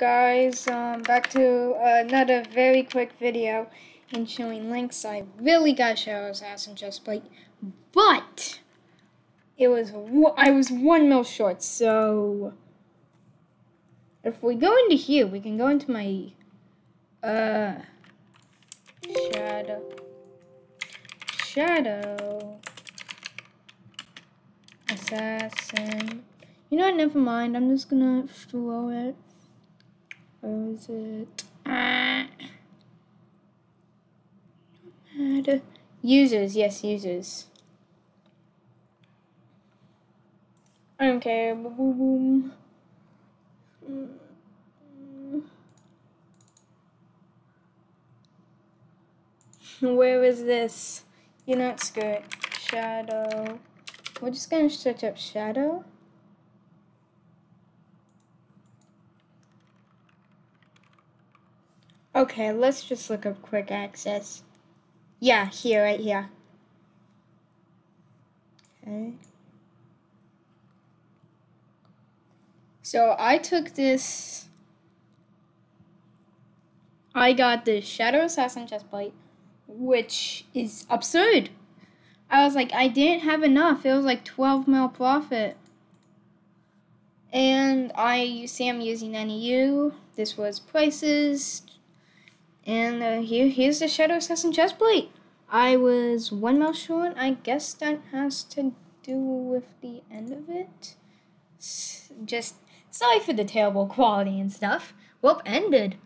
guys? Um, back to another very quick video and showing links. I really got Shadow Assassin Chestplate, but it was I was one mil short. So if we go into here, we can go into my uh shadow shadow assassin. You know what? Never mind. I'm just gonna throw it. Where is it? Users, yes, users. Okay, boom, boom, boom. Where is this? You're not good. Shadow. We're just gonna search up shadow. Okay, let's just look up quick access. Yeah, here, right here. Okay. So I took this. I got the Shadow Assassin chestplate, which is absurd. I was like, I didn't have enough. It was like 12 mil profit. And I see I'm using NEU. This was prices, and uh, here, here's the Shadow Assassin chestplate. I was one mil short. I guess that has to do with the end of it. Just sorry for the terrible quality and stuff. Well, ended.